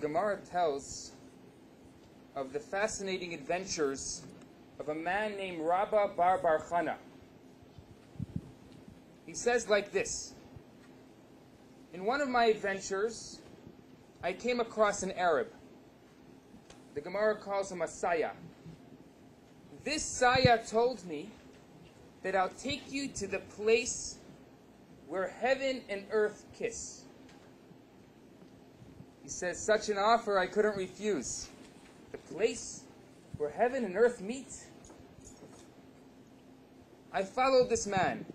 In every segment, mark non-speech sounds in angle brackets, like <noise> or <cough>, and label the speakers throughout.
Speaker 1: Gemara tells of the fascinating adventures of a man named Rabba Bar Bar Chana. He says like this In one of my adventures, I came across an Arab. The Gemara calls him a Saya. This Saya told me that I'll take you to the place where heaven and earth kiss. Says, Such an offer I couldn't refuse. The place where heaven and earth meet. I followed this man,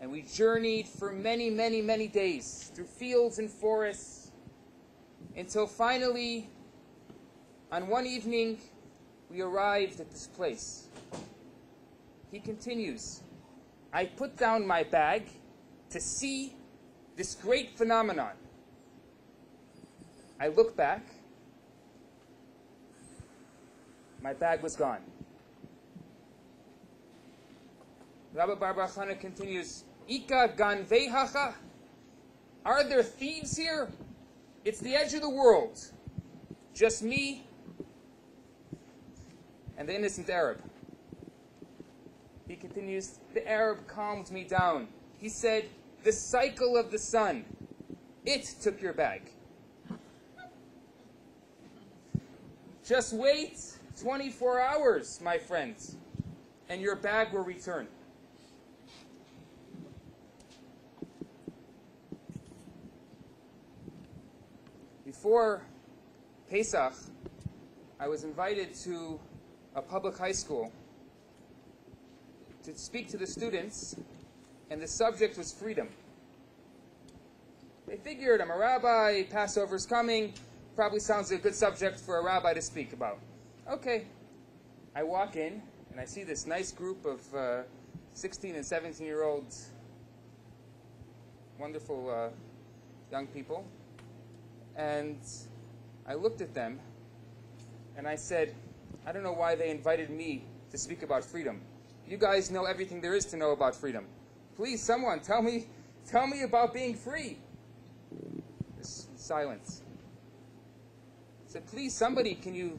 Speaker 1: and we journeyed for many, many, many days through fields and forests until finally, on one evening, we arrived at this place. He continues, I put down my bag to see this great phenomenon. I look back. My bag was gone. Rabbi Bar Chana continues, Ika ganvehacha? Are there thieves here? It's the edge of the world. Just me and the innocent Arab. He continues, the Arab calmed me down. He said, the cycle of the sun, it took your bag. Just wait 24 hours, my friends, and your bag will return. Before Pesach, I was invited to a public high school to speak to the students, and the subject was freedom. They figured I'm a rabbi, Passover's coming, probably sounds like a good subject for a rabbi to speak about. Okay. I walk in, and I see this nice group of uh, 16 and 17 year olds, wonderful uh, young people, and I looked at them, and I said, I don't know why they invited me to speak about freedom. You guys know everything there is to know about freedom. Please, someone, tell me, tell me about being free. This silence. Said, please, somebody, can you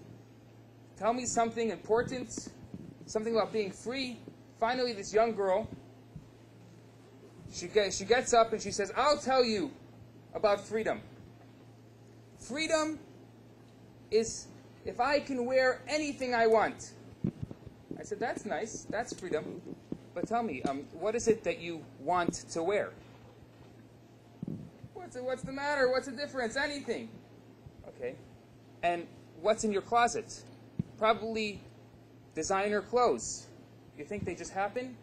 Speaker 1: tell me something important? Something about being free? Finally, this young girl, she, get, she gets up and she says, I'll tell you about freedom. Freedom is if I can wear anything I want. I said, that's nice. That's freedom. But tell me, um, what is it that you want to wear? What's, what's the matter? What's the difference? Anything. Okay. And what's in your closet? Probably designer clothes. You think they just happen?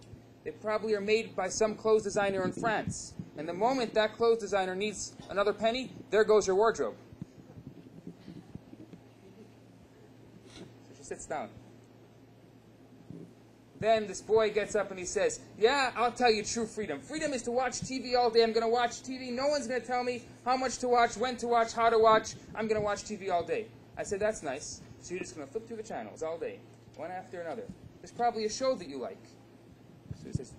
Speaker 1: They probably are made by some clothes designer in France. And the moment that clothes designer needs another penny, there goes your wardrobe. So she sits down. Then this boy gets up and he says, Yeah, I'll tell you true freedom. Freedom is to watch TV all day. I'm going to watch TV. No one's going to tell me how much to watch, when to watch, how to watch. I'm going to watch TV all day. I said, That's nice. So you're just going to flip through the channels all day, one after another. There's probably a show that you like. So he says,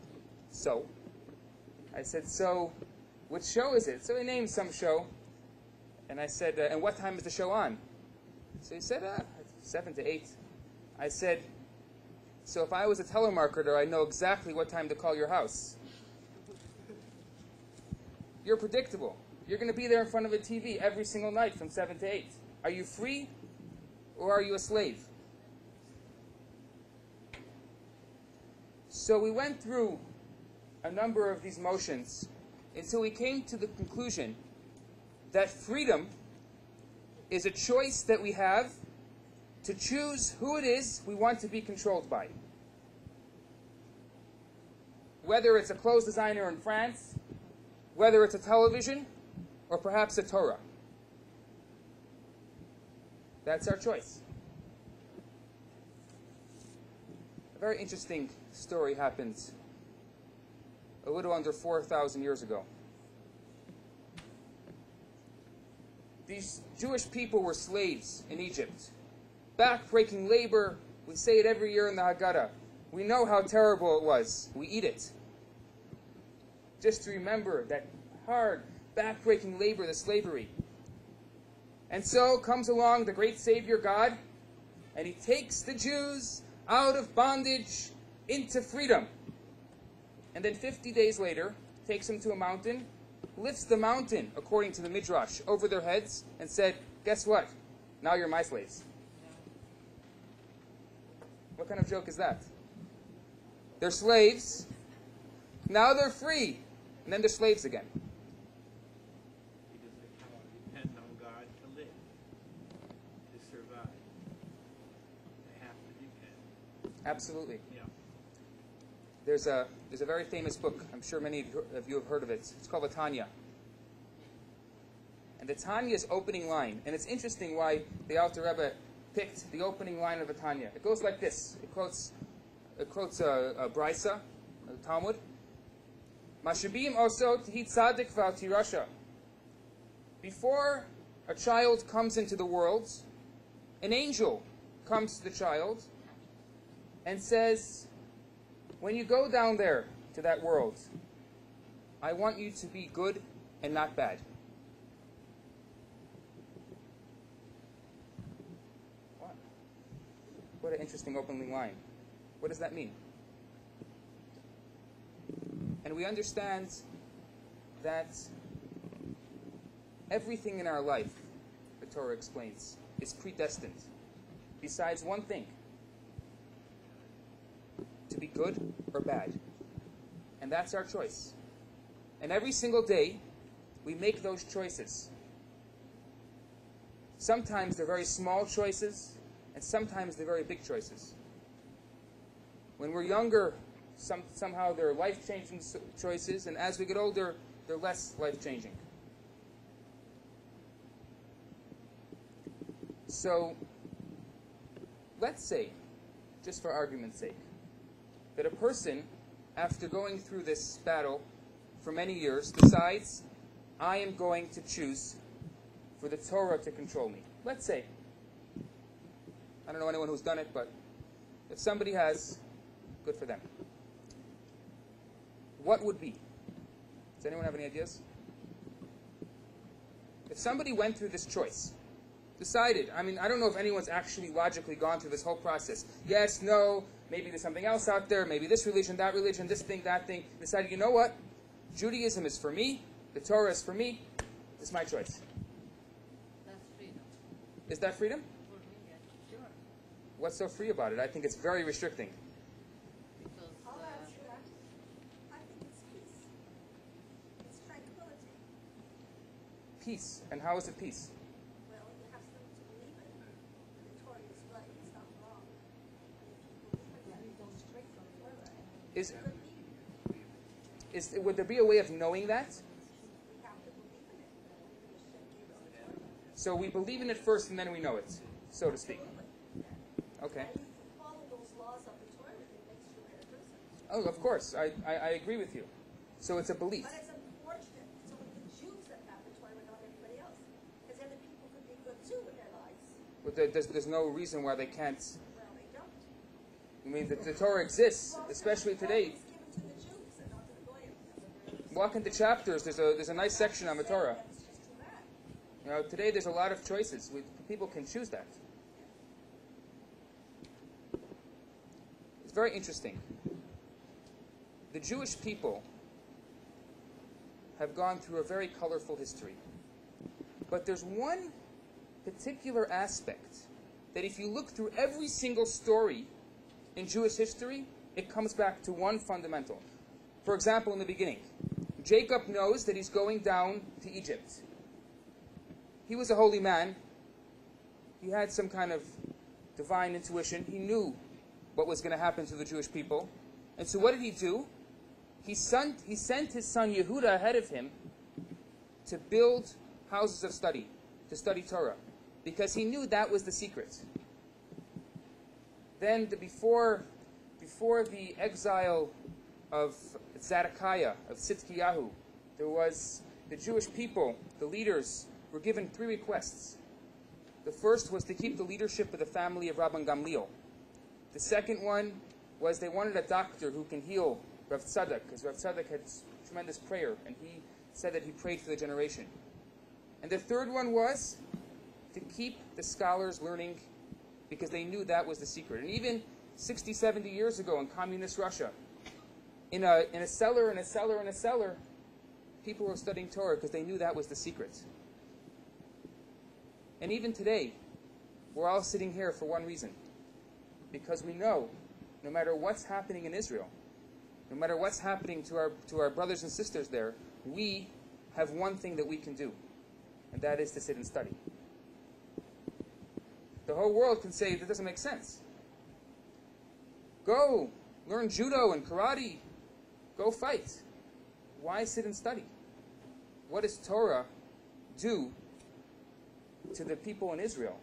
Speaker 1: So? I said, So, which show is it? So he named some show. And I said, uh, And what time is the show on? So he said, uh, 7 to 8. I said, so if I was a telemarketer, I know exactly what time to call your house. You're predictable. You're going to be there in front of a TV every single night from 7 to 8. Are you free or are you a slave? So we went through a number of these motions until we came to the conclusion that freedom is a choice that we have to choose who it is we want to be controlled by. Whether it's a clothes designer in France, whether it's a television, or perhaps a Torah. That's our choice. A very interesting story happens a little under 4,000 years ago. These Jewish people were slaves in Egypt backbreaking labor. We say it every year in the Haggadah. We know how terrible it was. We eat it. Just to remember that hard, backbreaking labor, the slavery. And so comes along the great Savior God, and he takes the Jews out of bondage into freedom. And then 50 days later, takes them to a mountain, lifts the mountain, according to the Midrash, over their heads, and said, Guess what? Now you're my slaves. What kind of joke is that? They're slaves. Now they're free. And then they're slaves again.
Speaker 2: Because they cannot depend on God to live, to survive. They have to depend.
Speaker 1: Absolutely.
Speaker 2: Yeah.
Speaker 1: There's a, there's a very famous book. I'm sure many of you- of you have heard of it. It's called the Tanya. And the Tanya's opening line, and it's interesting why the Alter Rebbe picked the opening line of the Tanya. It goes like this. It quotes, it quotes a, a Brisa, a Talmud. Mashabim also tzadik val tirasha. Before a child comes into the world, an angel comes to the child and says, when you go down there to that world, I want you to be good and not bad. What an interesting opening line. What does that mean? And we understand that everything in our life, the Torah explains, is predestined. Besides one thing to be good or bad. And that's our choice. And every single day, we make those choices. Sometimes they're very small choices, and sometimes they're very big choices. When we're younger, some, somehow they're life changing choices, and as we get older, they're less life changing. So, let's say, just for argument's sake, that a person, after going through this battle for many years, decides, I am going to choose for the Torah to control me. Let's say. I don't know anyone who's done it, but if somebody has, good for them. What would be? Does anyone have any ideas? If somebody went through this choice, decided, I mean, I don't know if anyone's actually logically gone through this whole process. Yes, no, maybe there's something else out there, maybe this religion, that religion, this thing, that thing. Decided, you know what? Judaism is for me, the Torah is for me, it's my choice.
Speaker 3: That's freedom.
Speaker 1: Is that freedom?
Speaker 3: For me, yes, sure.
Speaker 1: What's so free about it? I think it's very restricting.
Speaker 4: Peace.
Speaker 1: And how is it peace?
Speaker 4: Well, you have to to believe it. The Torah is right, it's not wrong. In
Speaker 1: Is, is, would there be a way of knowing that?
Speaker 4: In in.
Speaker 1: So we believe in it first and then we know it, so to speak. Okay.
Speaker 4: And if you follow those laws of the Torah, it makes you a better person.
Speaker 1: Oh, of course. I, I, I agree with you. So it's a belief.
Speaker 4: But it's unfortunate, it's only the Jews that have the Torah not everybody else. Because then the people could be good too with their lives.
Speaker 1: But there, there's, there's no reason why they can't.
Speaker 4: Well, they don't.
Speaker 1: I mean, the, the Torah exists,
Speaker 4: Well,
Speaker 1: especially today.
Speaker 4: To the Jews and not to.
Speaker 1: Walk into chapters. There's a there's a nice section on the Torah.
Speaker 4: That's just too bad.
Speaker 1: You know, today there's a lot of choices. We, people can choose that. Very interesting. The Jewish people have gone through a very colorful history. But there's one particular aspect that if you look through every single story in Jewish history, it comes back to one fundamental. For example, in the beginning, Jacob knows that he's going down to Egypt. He was a holy man. He had some kind of divine intuition. He knew what was going to happen to the Jewish people. And so what did he do? He sent, he sent his son Yehuda ahead of him to build houses of study, to study Torah, because he knew that was the secret. Then, the, before, before the exile of Zedekiah, of Tzidkiyahu, there was the Jewish people, the leaders, were given three requests. The first was to keep the leadership of the family of Rabban Gamliel. The second one was they wanted a doctor who can heal Rav Tzadok, because Rav Tzadok had tremendous prayer, and he said that he prayed for the generation. And the third one was to keep the scholars learning because they knew that was the secret. And even 60, 70 years ago in communist Russia, in a, in a cellar, in a cellar, in a cellar, people were studying Torah because they knew that was the secret. And even today, we're all sitting here for one reason because we know no matter what's happening in Israel, no matter what's happening to our, to our brothers and sisters there, we have one thing that we can do, and that is to sit and study. The whole world can say that doesn't make sense. Go learn judo and karate. Go fight. Why sit and study? What does Torah do to the people in Israel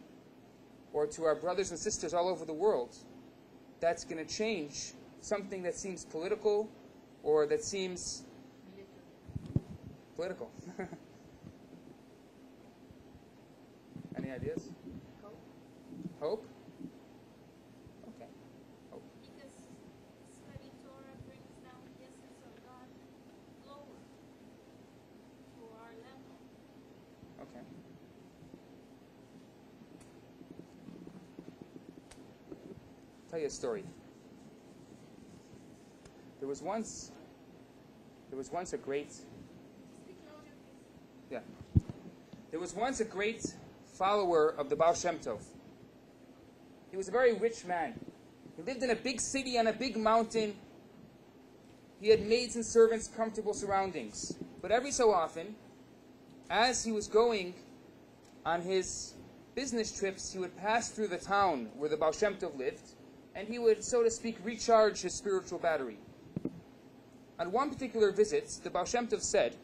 Speaker 1: or to our brothers and sisters all over the world that's going to change something that seems political or that seems political? <laughs> Any ideas?
Speaker 3: Hope.
Speaker 1: Hope? Okay. Hope.
Speaker 5: Because study Torah brings down the essence of God lower to our level.
Speaker 1: Okay. Tell you a story. There was once there was once a great yeah. There was once a great follower of the Baal Shem Tov. He was a very rich man. He lived in a big city on a big mountain. He had maids and servants, comfortable surroundings. But every so often, as he was going on his business trips, he would pass through the town where the Baal Shem Tov lived, and he would, so to speak, recharge his spiritual battery. On one particular visit, the Baal Shem Tov said,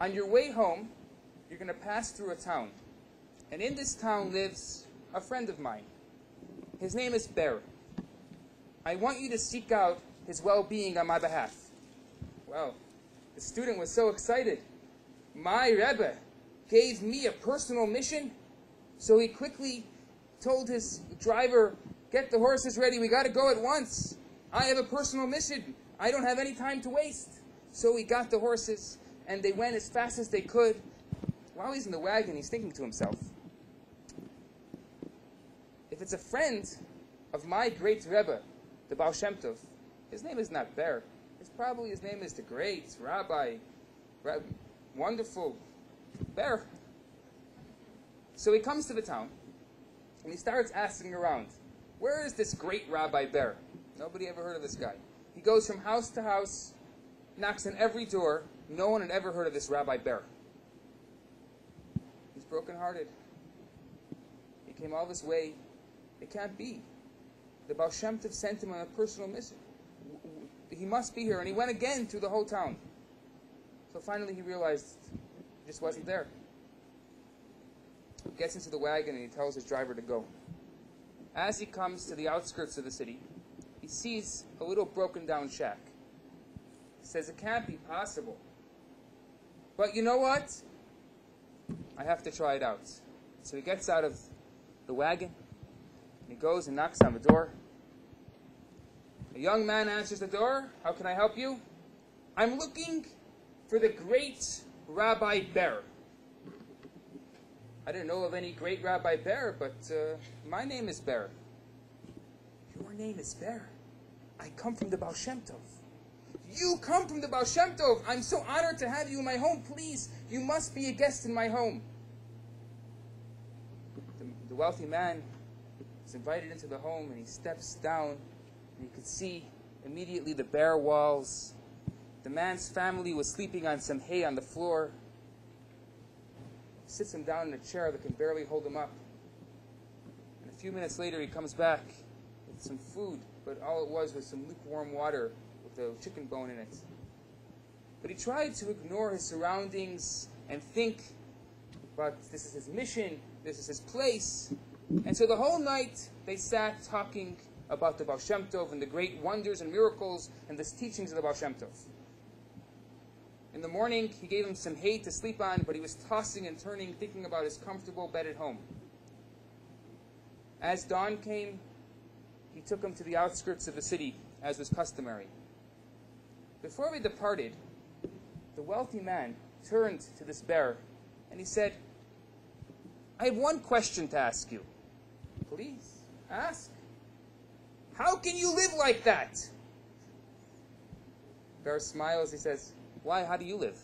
Speaker 1: On your way home, you're going to pass through a town. And in this town lives a friend of mine. His name is Ber. I want you to seek out his well being on my behalf. Well, the student was so excited. My Rebbe gave me a personal mission. So he quickly told his driver, Get the horses ready. We got to go at once. I have a personal mission. I don't have any time to waste. So he got the horses, and they went as fast as they could. While he's in the wagon, he's thinking to himself, if it's a friend of my great Rebbe, the Baal Shem Tov, his name is not Ber. It's probably his name is the great Rabbi, Rab, wonderful Ber. So he comes to the town, and he starts asking around, where is this great Rabbi Ber? Nobody ever heard of this guy. He goes from house to house, knocks on every door. No one had ever heard of this Rabbi Ber. He's brokenhearted. He came all this way. It can't be. The Baal Shem Tov sent him on a personal mission. He must be here. And he went again through the whole town. So finally he realized he just wasn't there. He gets into the wagon and he tells his driver to go. As he comes to the outskirts of the city, he sees a little broken down shack. He says, It can't be possible. But you know what? I have to try it out. So he gets out of the wagon and he goes and knocks on the door. A young man answers the door. How can I help you? I'm looking for the great Rabbi Ber. I didn't know of any great Rabbi Ber, but uh, my name is Ber. Your name is Ber. I come from the Baal Shem Tov. You come from the Baal Shem Tov. I'm so honored to have you in my home. Please, you must be a guest in my home. The, the wealthy man is invited into the home and he steps down and you could see immediately the bare walls. The man's family was sleeping on some hay on the floor. Sits him down in a chair that can barely hold him up. And a few minutes later, he comes back with some food, but all it was was some lukewarm water with a chicken bone in it. But he tried to ignore his surroundings and think, but this is his mission, this is his place. And so the whole night they sat talking about the Baal Shem Tov and the great wonders and miracles and the teachings of the Baal Shem Tov. In the morning, he gave him some hay to sleep on, but he was tossing and turning, thinking about his comfortable bed at home. As dawn came, he took him to the outskirts of the city, as was customary. Before we departed, the wealthy man turned to this Ber and he said, I have one question to ask you. Please, ask. How can you live like that? Ber smiles. He says, Why? How do you live?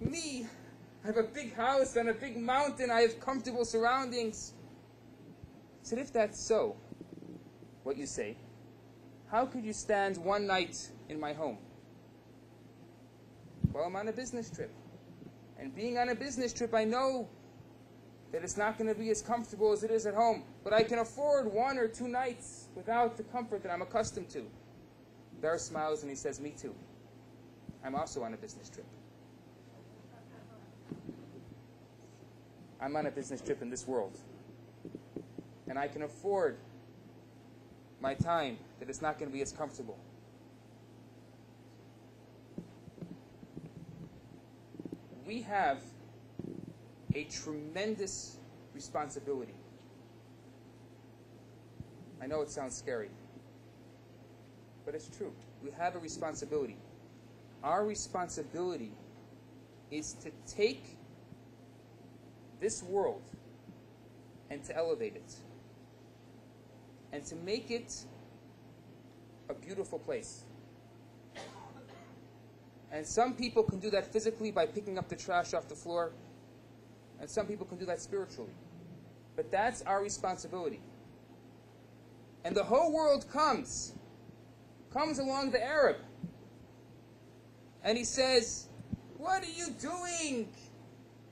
Speaker 1: Me? I have a big house on a big mountain. I have comfortable surroundings. Said, If that's so, what you say, how could you stand one night in my home? Well, I'm on a business trip. And being on a business trip, I know that it's not going to be as comfortable as it is at home. But I can afford one or two nights without the comfort that I'm accustomed to. Ber smiles and he says, Me too. I'm also on a business trip. I'm on a business trip in this world. And I can afford my time that it's not going to be as comfortable. We have a tremendous responsibility. I know it sounds scary, but it's true. We have a responsibility. Our responsibility is to take this world and to elevate it and to make it a beautiful place. And some people can do that physically by picking up the trash off the floor, and some people can do that spiritually. But that's our responsibility. And the whole world comes, comes along the Arab. And he says, What are you doing?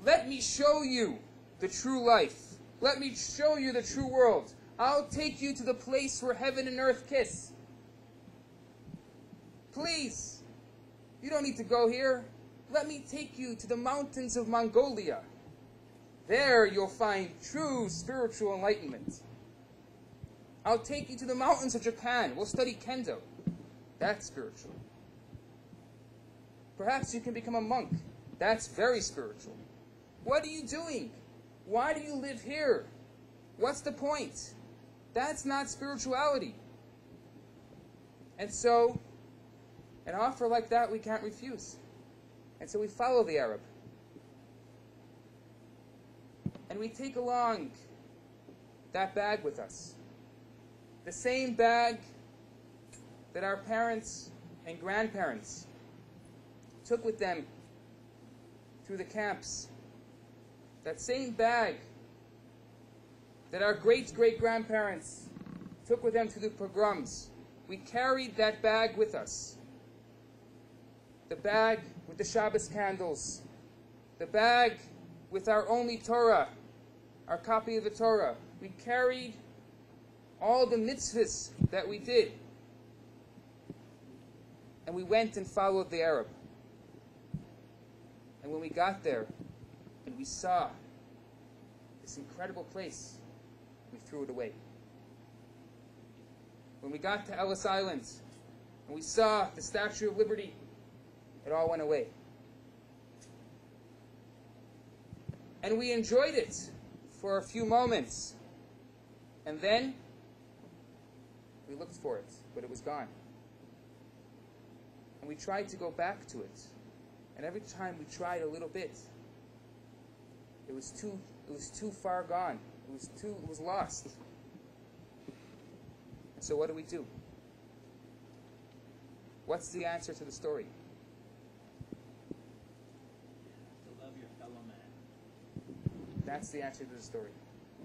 Speaker 1: Let me show you the true life. Let me show you the true world. I'll take you to the place where heaven and earth kiss. Please, you don't need to go here. Let me take you to the mountains of Mongolia. There you'll find true spiritual enlightenment. I'll take you to the mountains of Japan. We'll study kendo. That's spiritual. Perhaps you can become a monk. That's very spiritual. What are you doing? Why do you live here? What's the point? That's not spirituality. And so, an offer like that we can't refuse. And so we follow the Arab. And we take along that bag with us. The same bag that our parents and grandparents took with them through the camps. That same bag that our great great grandparents took with them to the pogroms. We carried that bag with us. The bag with the Shabbos candles. The bag with our only Torah, our copy of the Torah. We carried all the mitzvahs that we did. And we went and followed the Arab. And when we got there and we saw this incredible place, we threw it away. When we got to Ellis Island and we saw the Statue of Liberty, it all went away. And we enjoyed it for a few moments. And then we looked for it, but it was gone. And we tried to go back to it. And every time we tried a little bit, it was too it was too far gone. It was too it was lost. And so what do we do? What's the answer to the story?
Speaker 2: To love your fellow man.
Speaker 1: That's the answer to the story.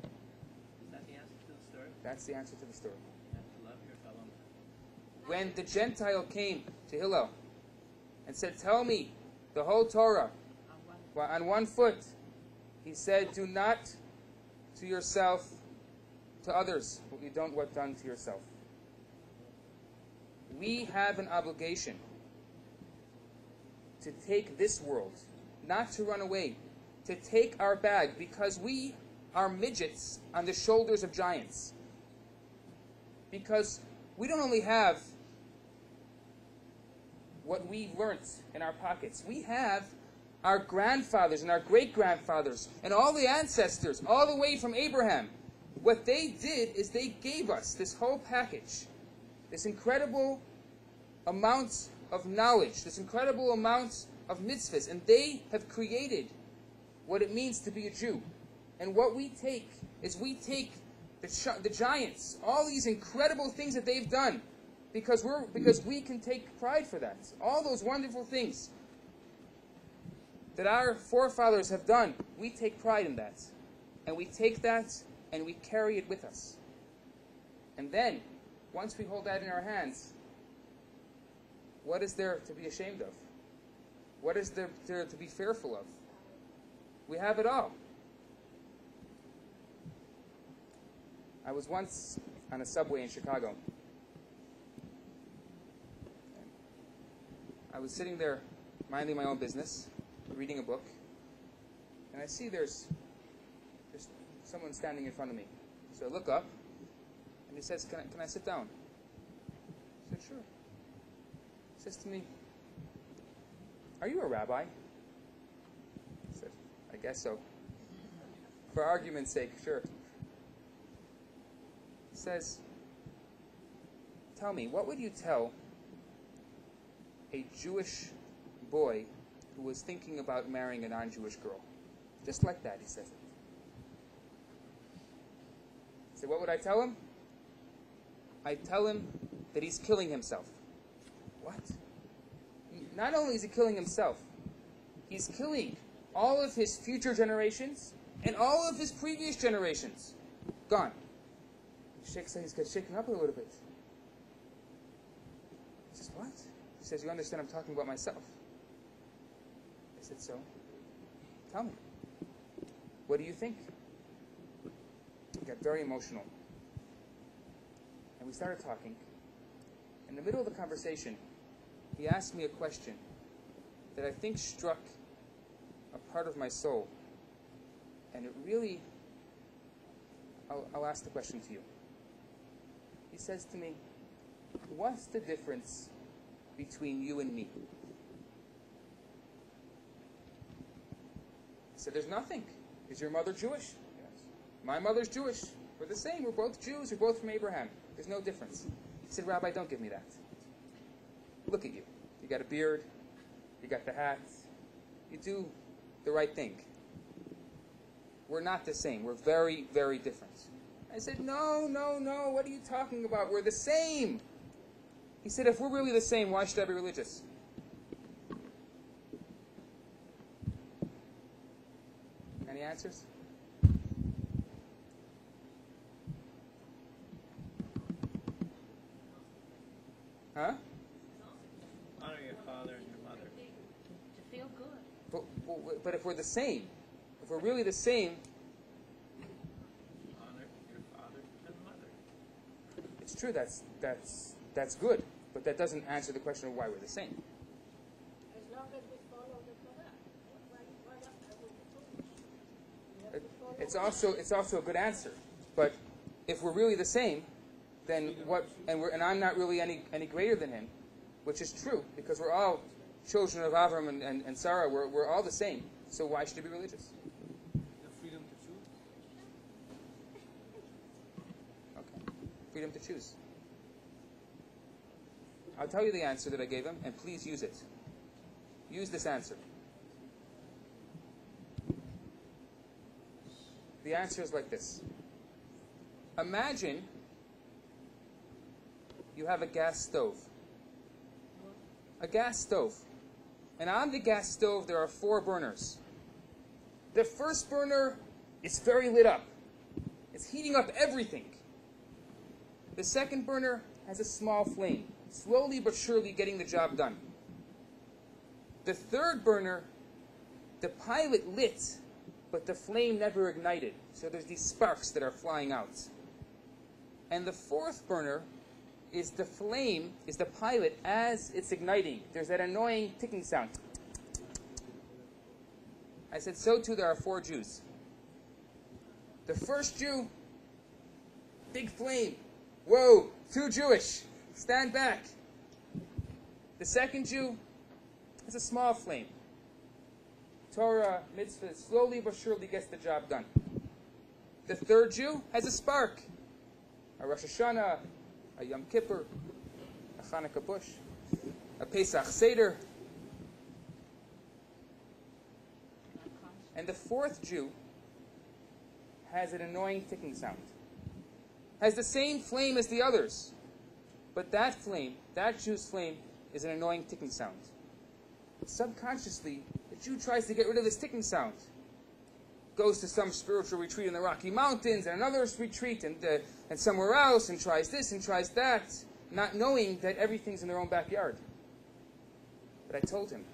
Speaker 2: Is that the answer to the story?
Speaker 1: That's the answer to the story.
Speaker 2: You have to love your fellow man.
Speaker 1: When the Gentile came to Hillel and said, Tell me the whole Torah
Speaker 3: On one
Speaker 1: on one foot, he said, Do not to yourself, to others, what you don't want done to yourself. We have an obligation to take this world, not to run away, to take our bag, because we are midgets on the shoulders of giants. Because we don't only have what we learnt in our pockets, we have our grandfathers and our great grandfathers and all the ancestors, all the way from Abraham. What they did is they gave us this whole package, this incredible amount of knowledge, this incredible amount of mitzvahs, and they have created what it means to be a Jew. And what we take is we take the, the giants, all these incredible things that they've done, because we're because we can take pride for that. All those wonderful things that our forefathers have done, we take pride in that. And we take that and we carry it with us. And then, once we hold that in our hands, what is there to be ashamed of? What is there, there to be fearful of? We have it all. I was once on a subway in Chicago. I was sitting there minding my own business, reading a book, and I see there's there's someone standing in front of me. So I look up, and he says, "Can I, can I sit down?" I said, "Sure." He says to me, "Are you a rabbi?" I said, "I guess so." For argument's sake, sure. He says, "Tell me, what would you tell a Jewish boy who was thinking about marrying a non-Jewish girl?" Just like that, he says it. So, "What would I tell him?" I tell him that he's killing himself. What? Not only is he killing himself, he's killing all of his future generations and all of his previous generations. Gone. He shakes, he's shaken up a little bit. He says, What? He says, You understand I'm talking about myself. I said, So? Tell me. What do you think? He got very emotional. And we started talking. In the middle of the conversation, he asked me a question that I think struck a part of my soul. And it really, I'll, I'll ask the question to you. He says to me, What's the difference between you and me? I said, There's nothing. Is your mother Jewish? Yes. My mother's Jewish. We're the same. We're both Jews. We're both from Abraham. There's no difference. He said, Rabbi, don't give me that. Look at you. You got a beard. You got the hat. You do the right thing. We're not the same. We're very, very different. I said, No, no, no. What are you talking about? We're the same. He said, If we're really the same, why should I be religious? Any answers? Huh?
Speaker 2: Honor your father and your mother.
Speaker 3: To feel good.
Speaker 1: But, but, but if we're the same, if we're really the same,
Speaker 2: Honor your father and mother.
Speaker 1: it's true that's that's that's good, but that doesn't answer the question of why we're the same.
Speaker 4: As long as we follow the Torah. Why, why not? I will be foolish. We have
Speaker 1: It-
Speaker 4: to follow
Speaker 1: It's also it's also a good answer, but if we're really the same, then what? And we're and I'm not really any any greater than him, which is true because we're all children of Avram and, and, and Sarah. We're we're all the same. So why should I be religious?
Speaker 6: The freedom to choose.
Speaker 1: Okay, freedom to choose. I'll tell you the answer that I gave him, and please use it. Use this answer. The answer is like this. Imagine you have a gas stove. A gas stove. And on the gas stove, there are four burners. The first burner is very lit up, it's heating up everything. The second burner has a small flame, slowly but surely getting the job done. The third burner, the pilot lit, but the flame never ignited. So there's these sparks that are flying out. And the fourth burner is the flame, is the pilot as it's igniting. There's that annoying ticking sound. I said, so too there are four Jews. The first Jew, big flame. Whoa, too Jewish. Stand back. The second Jew has a small flame. Torah, mitzvah, slowly but surely gets the job done. The third Jew has a spark. A Rosh Hashanah, a Yom Kippur, a Hanukkah bush, a Pesach Seder. And the fourth Jew has an annoying ticking sound. Has the same flame as the others. But that flame, that Jew's flame, is an annoying ticking sound. Subconsciously, the Jew tries to get rid of this ticking sound. Goes to some spiritual retreat in the Rocky Mountains and another retreat and, uh, and somewhere else and tries this and tries that, not knowing that everything's in their own backyard. But I told him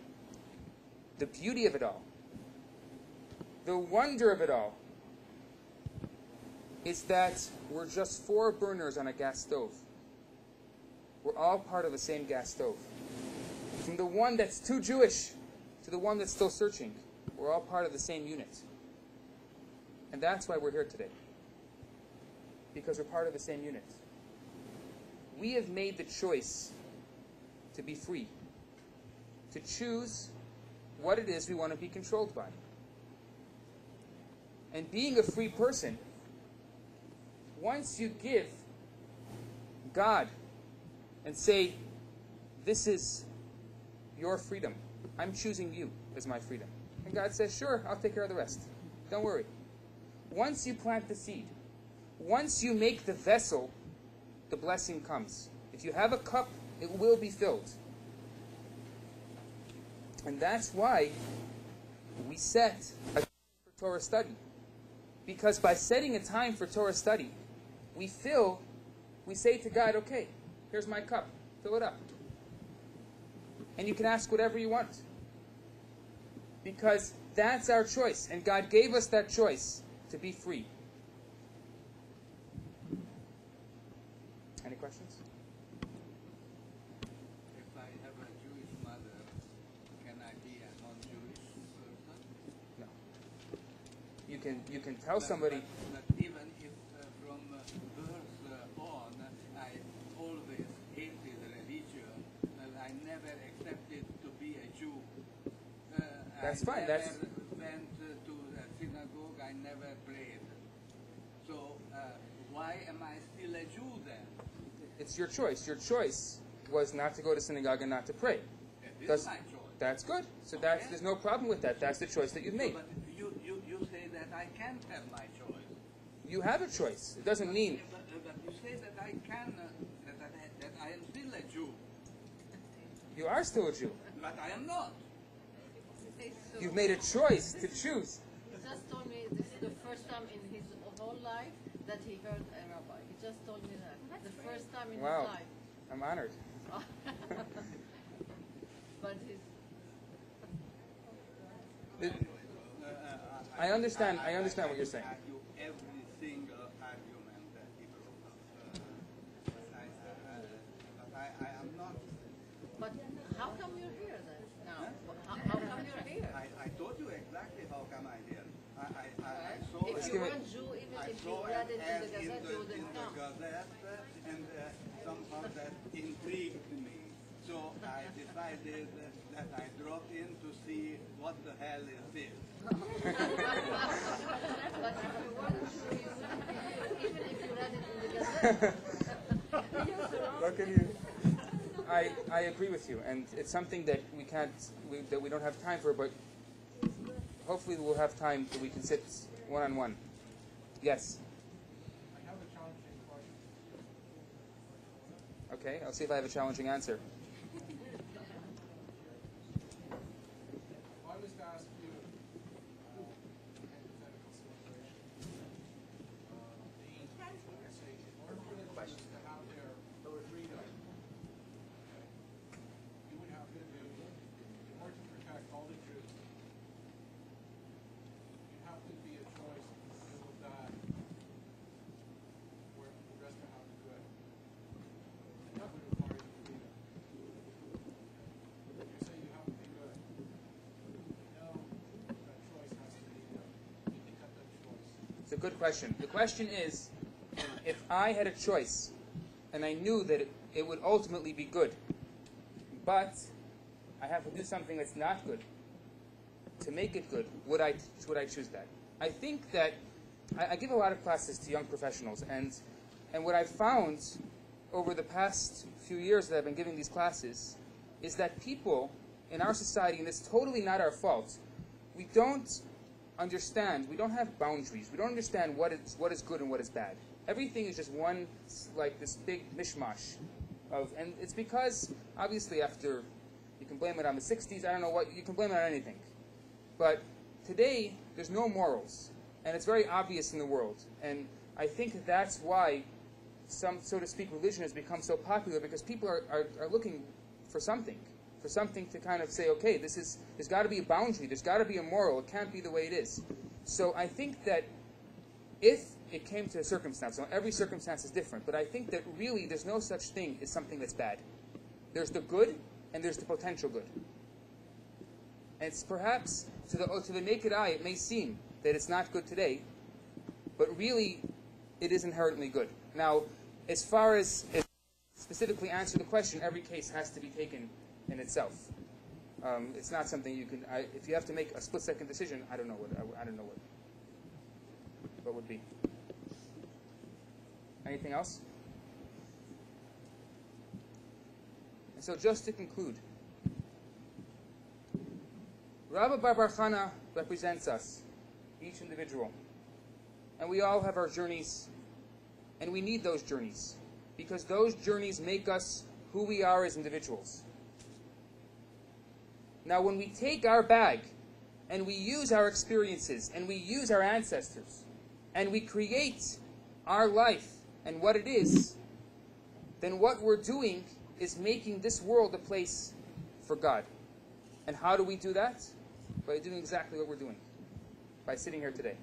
Speaker 1: the beauty of it all, the wonder of it all, is that we're just four burners on a gas stove. We're all part of the same gas stove. From the one that's too Jewish to the one that's still searching, we're all part of the same unit. And that's why we're here today. Because we're part of the same unit. We have made the choice to be free, to choose what it is we want to be controlled by. And being a free person, once you give God and say, This is your freedom, I'm choosing you as my freedom. And God says, Sure, I'll take care of the rest. Don't worry. Once you plant the seed, once you make the vessel, the blessing comes. If you have a cup, it will be filled. And that's why we set a for Torah study. Because by setting a time for Torah study, we fill, we say to God, okay, here's my cup, fill it up. And you can ask whatever you want. Because that's our choice. And God gave us that choice to be free. Any questions?
Speaker 7: If I have a Jewish mother, can I be a non-Jewish person?
Speaker 1: No. You can you can tell somebody
Speaker 7: But, but even if uh, from uh, birth uh, on, I always hated religion, and I never accepted to be a Jew. Uh,
Speaker 1: That's fine,
Speaker 7: Never
Speaker 1: that's-
Speaker 7: went to a synagogue. I never prayed. So uh, why am I still a Jew then?
Speaker 1: it's your choice. Your choice was not to go to synagogue and not to pray.
Speaker 7: It is
Speaker 1: Does-
Speaker 7: my choice.
Speaker 1: That's good. So that's there's no problem with that. That's the choice that you've made.
Speaker 7: But you, you, you say that I can't have my choice.
Speaker 1: You have a choice. It doesn't mean
Speaker 7: But, uh, but you say that I can, uh, that, I, that I am still a Jew,
Speaker 1: you are still a Jew.
Speaker 7: but I am not.
Speaker 1: You've made a choice to choose.
Speaker 3: He just told me this is the first time in his whole life that he heard a rabbi. He just told me that.
Speaker 5: That's
Speaker 3: the
Speaker 5: great.
Speaker 3: first time in
Speaker 1: Wow.
Speaker 3: his life.
Speaker 1: I'm honored. <laughs>
Speaker 3: but he's
Speaker 1: It-
Speaker 7: uh,
Speaker 1: I understand- I understand what you're saying.
Speaker 7: argue every single argument that he brought up. Uh, but I, uh, but I, I am not.
Speaker 3: But how come you're here then? Now,
Speaker 7: Huh?
Speaker 3: how, how come you're here?
Speaker 7: I, I told you exactly how come I here. I, I, I, I saw
Speaker 1: Let's give it-
Speaker 3: Jew, even
Speaker 7: I
Speaker 3: if you
Speaker 7: saw
Speaker 3: read it in
Speaker 7: ad
Speaker 3: the
Speaker 7: in
Speaker 3: Gazette,
Speaker 7: the,
Speaker 3: you
Speaker 7: in
Speaker 3: wouldn't
Speaker 7: the. Gazette, and uh, somehow that intrigued me. So I decided that I drop in to see what the hell is this.
Speaker 3: But if you weren't Jew, you wouldn't, even if you read it in the Gazette.
Speaker 1: What can you? I, I agree with you, and it's something that we can't we, that we don't have time for, but hopefully we'll have time that we can sit one on one. Yes.
Speaker 6: I have a challenging question.
Speaker 1: Okay. I'll see if I have a challenging answer.
Speaker 6: If I was to ask you, uh, a hypothetical situation, uh, the, let's say, in order for the Jews to have their freedom, okay, you would have to do, in order to protect all the Jews, you have to be a choice in the middle of that, where the rest are have to do it. And that would require you to be there. You say you have to be good. No, that choice has to be there. You can cut that choice.
Speaker 1: It's a good question. The question is, if I had a choice, and I knew that it, it would ultimately be good, but I have to do something that's not good to make it good, would I would I choose that? I think that I, I give a lot of classes to young professionals, and and what I've found over the past few years that I've been giving these classes is that people in our society, and it's totally not our fault, we don't understand. We don't have boundaries. We don't understand what is what is good and what is bad. Everything is just one like this big mishmash of, and it's because obviously after you can blame it on the '60s. I don't know what you can blame it on anything, but today there's no morals, and it's very obvious in the world. And I think that's why some, so to speak, religion has become so popular because people are, are, are looking for something, for something to kind of say, okay, this is, there's got to be a boundary, there's got to be a moral, it can't be the way it is. So I think that if it came to a circumstance, every circumstance is different, but I think that really there's no such thing as something that's bad. There's the good and there's the potential good. And it's perhaps to the, to the naked eye, it may seem that it's not good today, but really it is inherently good. Now, as far as, as specifically answer the question, every case has to be taken in itself. Um, it's not something you can. I, if you have to make a split-second decision, I don't know what. I, I don't know what. What would be. Anything else? And so, just to conclude, Rabbi Bar Bar Chana represents us, each individual, and we all have our journeys and we need those journeys because those journeys make us who we are as individuals. Now, when we take our bag and we use our experiences and we use our ancestors and we create our life and what it is, then what we're doing is making this world a place for God. And how do we do that? By doing exactly what we're doing, by sitting here today.